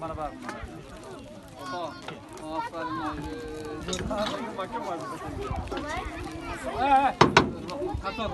mana bu aferin aferin makam var. Qator